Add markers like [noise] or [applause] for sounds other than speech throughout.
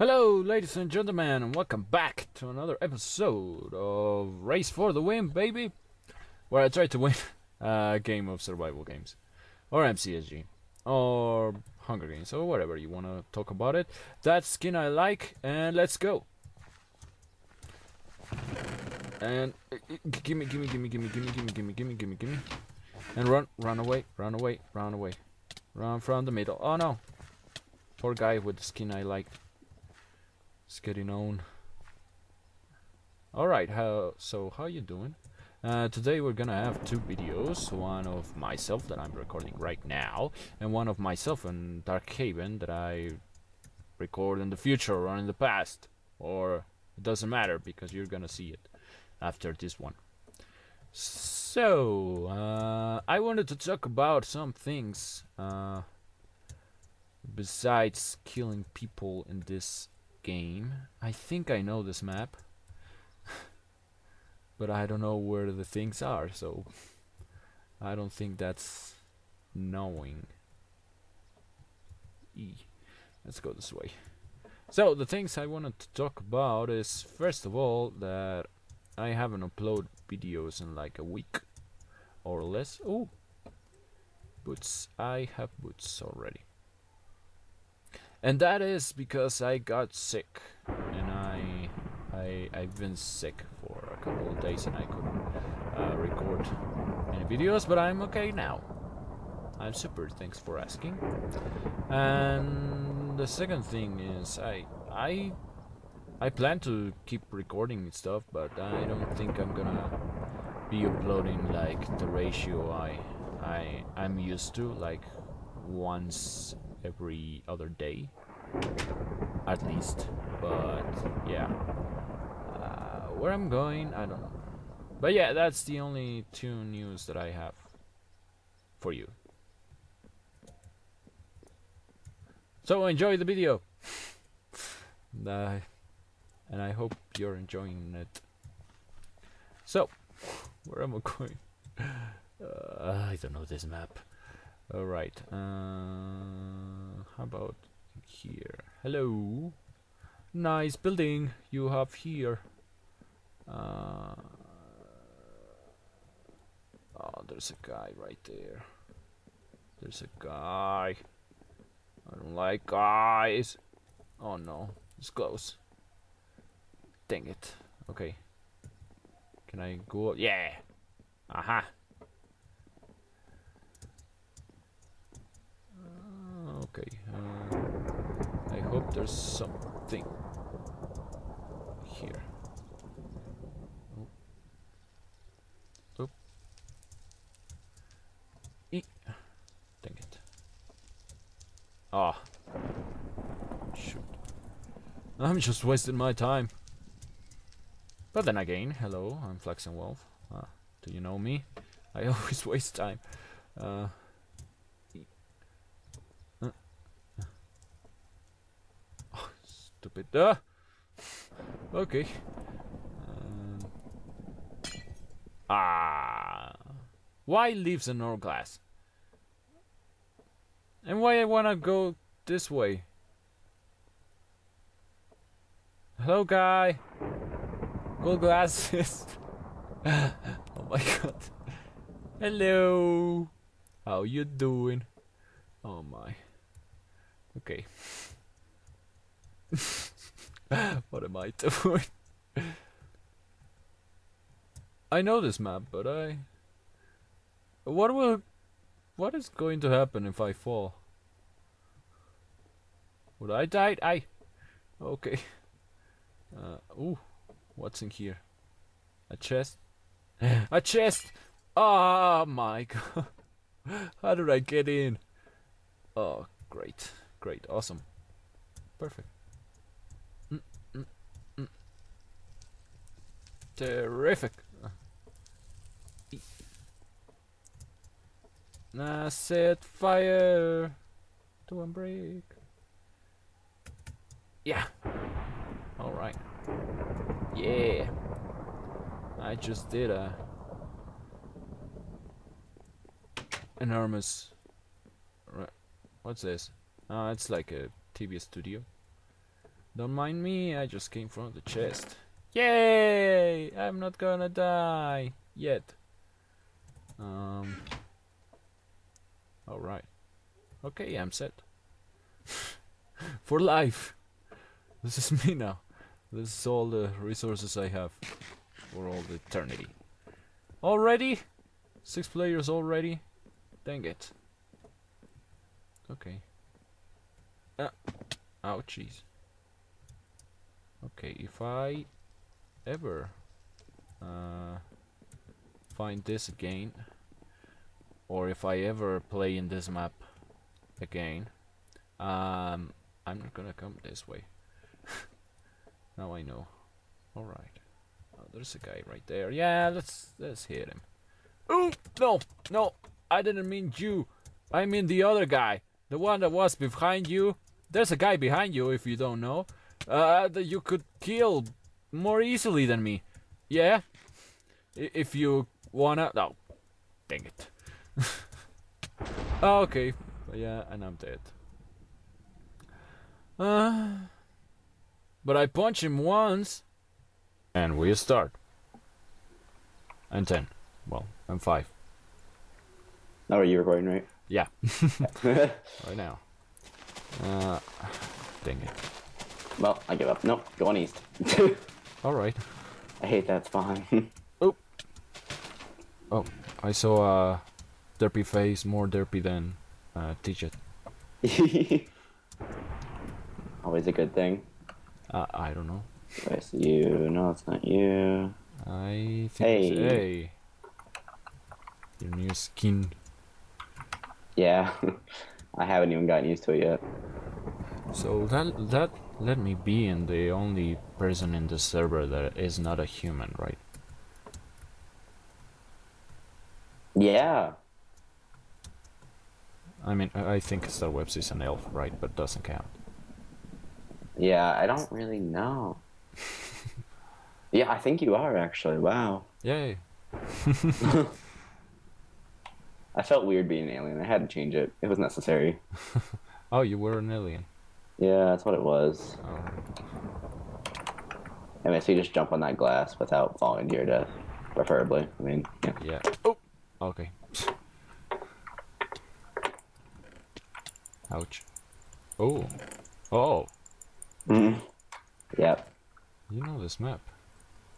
Hello, ladies and gentlemen, and welcome back to another episode of Race for the Win, baby! Where I try to win a [laughs] game of survival games, or MCSG, or Hunger Games, or whatever you want to talk about it. That skin I like, and let's go! And uh, uh, gimme, gimme, gimme, gimme, gimme, gimme, gimme, gimme, gimme, gimme, and run, run away, run away, run away, run from the middle. Oh no! Poor guy with the skin I like. It's getting on. Alright, how so how you doing? Uh, today we're gonna have two videos, one of myself that I'm recording right now, and one of myself in Darkhaven that I record in the future or in the past, or it doesn't matter because you're gonna see it after this one. So, uh, I wanted to talk about some things uh, besides killing people in this game. I think I know this map. [laughs] but I don't know where the things are, so I don't think that's knowing. E. Let's go this way. So the things I wanted to talk about is first of all that I haven't uploaded videos in like a week or less. Oh, boots. I have boots already. And that is because I got sick. And I, I, I've been sick for a couple of days and I couldn't uh, record any videos, but I'm okay now. I'm super, thanks for asking. And the second thing is I, I, I plan to keep recording stuff, but I don't think I'm gonna be uploading like the ratio I, I, I'm used to, like once every other day at least. But yeah. Uh, where I'm going I don't know. But yeah that's the only two news that I have for you. So enjoy the video. [laughs] And, uh, and I hope you're enjoying it. So where am I going? [laughs] Uh, I don't know this map Alright, uh, how about here? Hello! Nice building you have here. Uh, oh, there's a guy right there. There's a guy. I don't like guys. Oh no, it's close. Dang it. Okay. Can I go? Yeah! Aha! Okay. Uh, I hope there's something here. Oh. Oop. E Dang it. Ah. Shoot. I'm just wasting my time. But then again, hello, I'm Flaxenwolf. Ah, do you know me? I [laughs] always waste time. Uh, Stupid. Ah! Okay. Um. Ah! Why leaves an hourglass? And why I wanna go this way? Hello, guy. Gold glasses. [laughs] oh my god. Hello. How you doing? Oh my. Okay. [laughs] what am I doing? I know this map, but I... What will... What is going to happen if I fall? Would I die? I... Okay. Uh, ooh. What's in here? A chest? A chest! Oh my [laughs] god. How did I get in? Oh, great. Great. Awesome. Perfect. Terrific. I set fire to a break. Yeah. Alright. Yeah. I just did a enormous what's this? Oh, it's like a TV studio. Don't mind me, I just came from the chest. Yay! I'm not gonna die yet. Um. Alright. Okay, I'm set. [laughs] For life! This is me now. This is all the resources I have for all the eternity. Already? Six players already? Dang it. Okay. Ah. Ouchies. Okay, if I ever uh, find this again, or if I ever play in this map again, um, I'm not gonna come this way. [laughs] now I know. Alright. Oh, there's a guy right there. Yeah, let's let's hit him. Oh no, no, I didn't mean you. I mean the other guy, the one that was behind you. There's a guy behind you if you don't know. Uh, that you could kill more easily than me. Yeah, if you wanna. No, dang it. [laughs] okay, yeah, and I'm dead. Uh, but I punch him once. And we start. And 10. Well, I'm 5. Oh, are you recording right? Yeah, [laughs] [laughs] right now. Uh, dang it. well, I give up. Nope, go on east. Alright. I hate that spawn. [laughs] Oop. Oh, I saw a derpy face, more derpy than uh, Tidget. [laughs] Always a good thing. Uh, I don't know. It's you? No, it's not you. I think it's Hey. hey. Your new skin. Yeah. [laughs] I haven't even gotten used to it yet. So that that let me be in the only person in the server that is not a human, right? Yeah. I mean, I think Star Webs is an elf, right? But doesn't count. Yeah, I don't really know. [laughs] yeah, I think you are actually. Wow. Yay! [laughs] I felt weird being an alien. I had to change it. It was necessary. [laughs] Oh, you were an alien. Yeah, that's what it was. Oh, I mean, so you just jump on that glass without falling to your death, preferably. I mean, yeah. yeah. Oh, okay. Ouch. Oh, oh. Mhm. Yep. You know this map.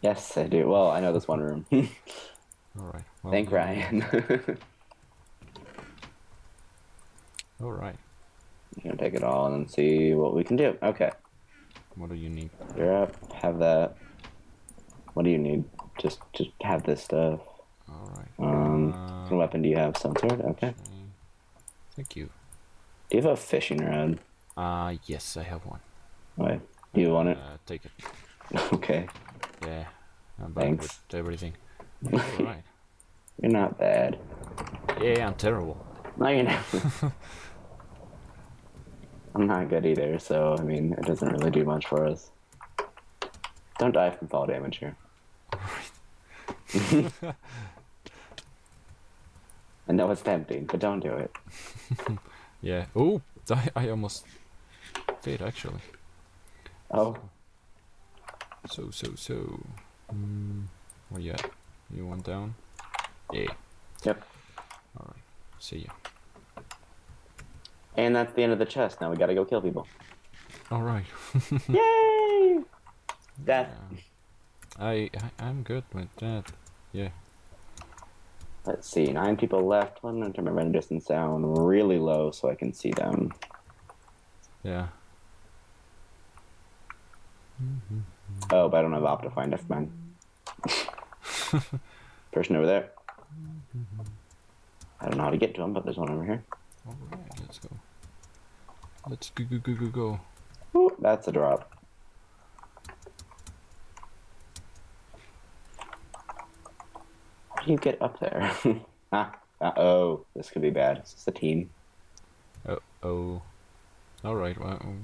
Yes, I do. Well, I know this one room. [laughs] All right. Well, Thank Ryan. [laughs] All right. Gonna take it all and then see what we can do. Okay, What do you need? you're up. Have that. What do you need? Just, just have this stuff. All right. Um, Uh, what weapon do you have? Some sort? Okay. Thank you. Do you have a fishing rod? Uh, yes, I have one. Wait. Do you want it? Uh, take it. [laughs] Okay. Yeah. I'm Thanks. with everything. [laughs] All right. You're not bad. Yeah, I'm terrible. No, you're not. [laughs] I'm not good either, so I mean, it doesn't really do much for us. Don't die from fall damage here. [laughs] I know it's tempting, but don't do it. [laughs] Yeah. Oh, I, I almost did actually. Oh, So, so, so. Mm, where you at? You went down? Yeah. yep. Alright. See ya. And that's the end of the chest. Now we gotta go kill people. Alright. [laughs] Yay! Death. I, I, I'm good with that. Yeah. Let's see, nine people left. I'm gonna turn my render distance down really low so I can see them. Yeah. Oh, but I don't have Optifine. Never mind. [laughs] Person over there. I don't know how to get to him, but there's one over here. Alright, let's go. Let's go, go, go, go, go. Ooh, that's a drop. How do you get up there? [laughs] ah, uh oh, this could be bad. Is this a team? Uh oh. Alright, well,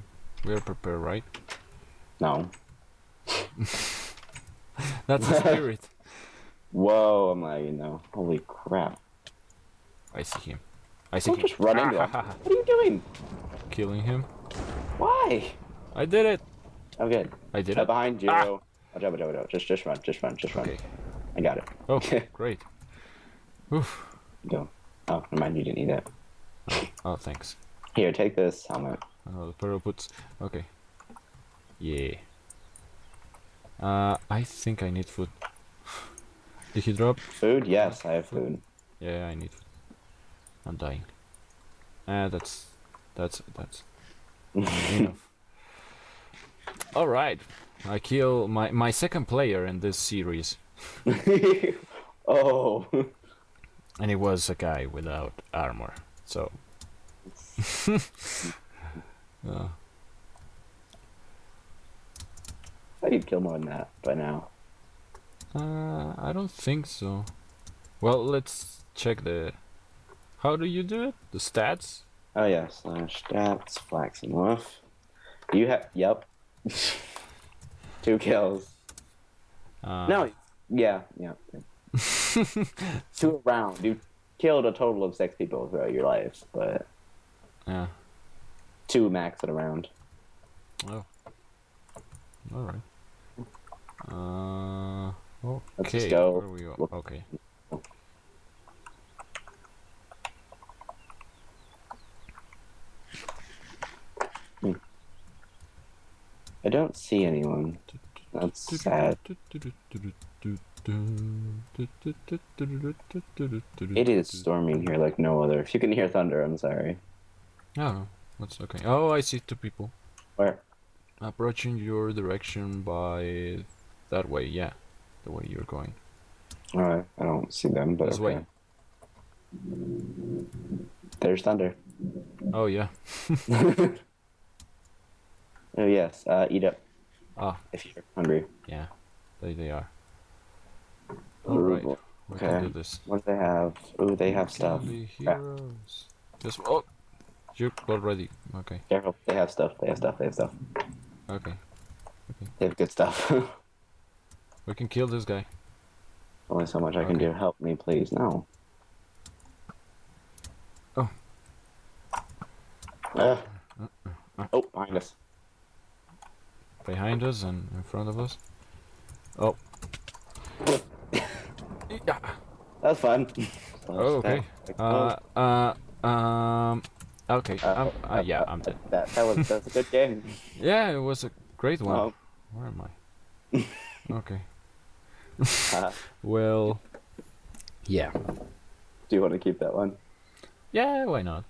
we're prepared, right? No. [laughs] That's the spirit. [laughs] Whoa, I'm like, you know, holy crap. I see him. I see Don't just run into him. [laughs] What are you doing? Killing him. Why? I did it! Oh, good. I did Uh, it. behind you. Ah. Watch out, watch out, watch out. Just, just run, just run, just run. Okay. I got it. Oh, [laughs] great. Oof. Go. Oh, never mind. You didn't need it. [laughs] Oh, thanks. Here, take this helmet. Oh, the pearl puts. Okay. Yeah. Uh, I think I need food. [sighs] Did he drop? Food? Yes, I have food. Yeah, I need food. I'm dying. Ah, that's that's that's [laughs] enough. All right, I kill my my second player in this series, [laughs] oh. and it was a guy without armor. So. [laughs] uh, I you'd kill more than that by now. uh, I don't think so. Well, let's check the. How do you do it? The stats? Oh yeah, slash stats, flaxenwolf. You have yep. [laughs] Two kills. Uh, no, yeah, yeah. [laughs] Two around. You killed a total of six people throughout your life, but Yeah. two max at a round. Oh. All right. Uh. Let's Okay. just. Where we go? Okay. I don't see anyone. That's sad. It is storming here like no other. If you can hear thunder, I'm sorry. Oh, that's okay. Oh, I see two people Where? approaching your direction by that way. Yeah, the way you're going. Alright, I don't see them, but This okay. way. There's thunder. Oh yeah. [laughs] [laughs] oh yes, uh, eat up Ah, if you're hungry. yeah. They they are. All right. We okay. do this. What do they have? Ooh, they have stuff. Kill the Crap. heroes. This. Oh, you're already. Okay. Careful, they have stuff. They have stuff. They have stuff. Okay. okay. They have good stuff. [laughs] We can kill this guy. Only so much I can do. Help me, please. No. Oh. Uh. Oh, behind us. Behind us and in front of us. Oh. yeah. That's fun. Oh, okay. [laughs] Uh, uh, um, okay. Uh, I'm, uh, yeah, I'm dead. That that was that's a good [laughs] game. Yeah, it was a great one. Oh, Where am I? [laughs] okay. uh, Well. Yeah. do you want to keep that one? Yeah, why not?